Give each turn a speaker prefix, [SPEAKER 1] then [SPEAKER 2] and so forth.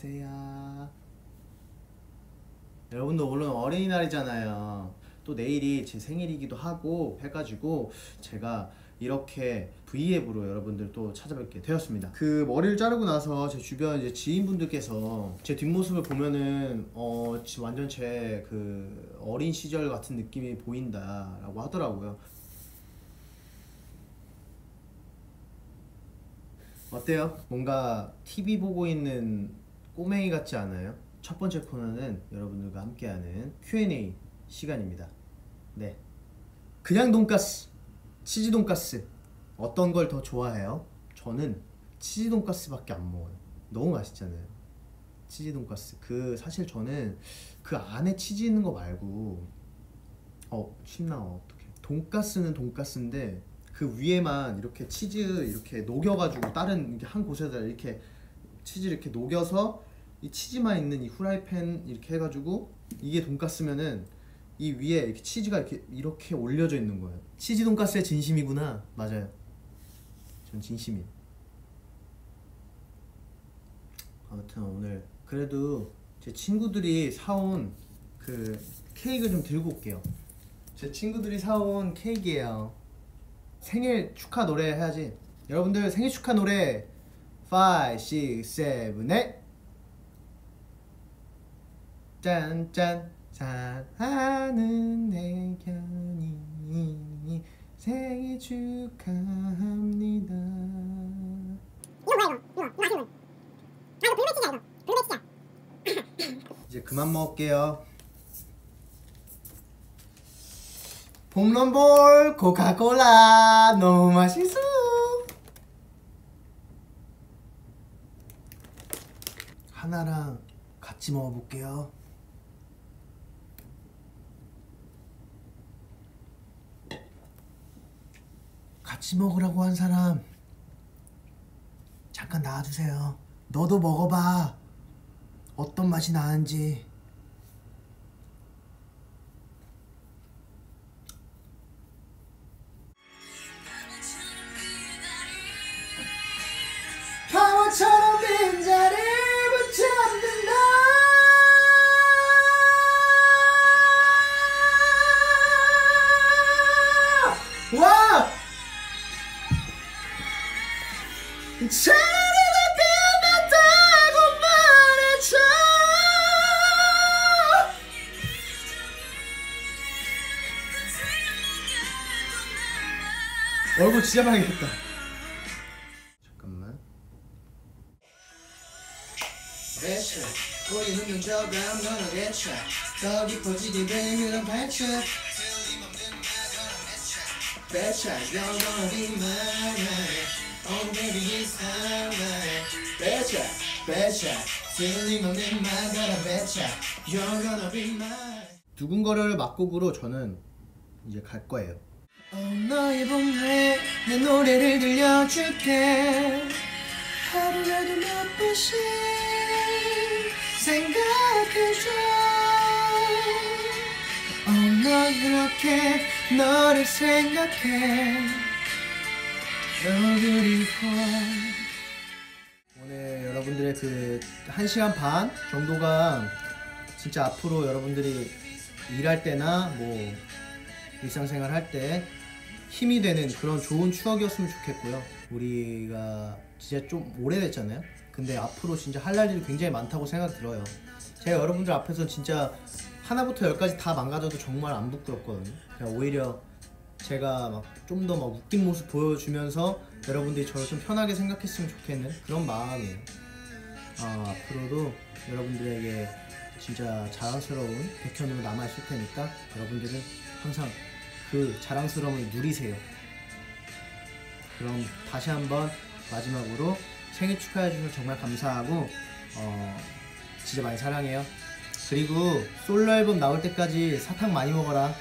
[SPEAKER 1] 안녕하세요. 여러분도 물론 어린이날이잖아요. 또 내일이 제 생일이기도 하고 해가지고 제가 이렇게 V앱으로 여러분들 또 찾아뵙게 되었습니다. 그 머리를 자르고 나서 제 주변 이제 지인분들께서 제 뒷모습을 보면은 어 지- 완전 제 그 어린 시절 같은 느낌이 보인다라고 하더라고요. 어때요? 뭔가 TV 보고 있는 꼬맹이 같지 않아요? 첫 번째 코너는 여러분들과 함께하는 Q&A 시간입니다. 네. 그냥 돈가스, 치즈 돈가스 어떤 걸 더 좋아해요? 저는 치즈 돈가스밖에 안 먹어요. 너무 맛있잖아요. 치즈 돈가스. 그 사실 저는 그 안에 치즈 있는 거 말고 어, 침 나와 어떡해. 돈가스는 돈가스인데 그 위에만 이렇게 치즈 이렇게 녹여가지고 다른 한 곳에다 이렇게 치즈 이렇게 녹여서 이 치즈만 있는 이 후라이팬 이렇게 해가지고 이게 돈가스면은 이 위에 이렇게 치즈가 이렇게 이렇게 올려져 있는 거예요. 치즈 돈가스의 진심이구나. 맞아요. 전 진심이에요. 아무튼 오늘 그래도 제 친구들이 사온 그 케이크 좀 들고 올게요. 제 친구들이 사온 케이크예요. 생일 축하 노래 해야지. 여러분들 생일 축하 노래 5, 6, 7, 8 짠짠 사랑하는 내 견이 생일 축하합니다. 이제 그만 먹을게요. 홈런볼 코카콜라 너무 맛있어. 하나랑 같이 먹어볼게요. 같이 먹으라고 한 사람 잠깐 나와주세요. 너도 먹어봐. 어떤 맛이 나는지. 바보처럼 빈자리 붙잡는다 와! 차라리 끝났다고 말해줘. 얼굴 진짜 망했다. 잠깐만. 배차 우리 눈은 저감 너는 배차 더 깊어지게 되는 그런 배차 배차 be mine Oh baby it's time 배차 배차 틀림없는 말가라 배차 You're gonna be mine. 두근거려를 막곡으로 저는 이제 갈 거예요. 어, 너의 봄에 내 노래를 들려줄게. 하루라도 몇 번씩 생각해줘. 어, 너 그렇게 너를 생각해 오늘 여러분들의 그 1시간 반 정도가 진짜 앞으로 여러분들이 일할 때나 뭐 일상생활 할 때 힘이 되는 그런 좋은 추억이었으면 좋겠고요. 우리가 진짜 좀 오래됐잖아요. 근데 앞으로 진짜 할 날들이 굉장히 많다고 생각 들어요. 제가 여러분들 앞에서 진짜 하나부터 열까지 다 망가져도 정말 안 부끄럽거든요. 오히려 제가 막 좀 더 막 웃긴 모습 보여주면서 여러분들이 저를 좀 편하게 생각했으면 좋겠는 그런 마음이에요. 아, 앞으로도 여러분들에게 진짜 자랑스러운 백현으로 남아있을 테니까 여러분들은 항상 그 자랑스러움을 누리세요. 그럼 다시 한번 마지막으로 생일 축하해 주셔서 정말 감사하고 어, 진짜 많이 사랑해요. 그리고 솔로 앨범 나올 때까지 사탕 많이 먹어라.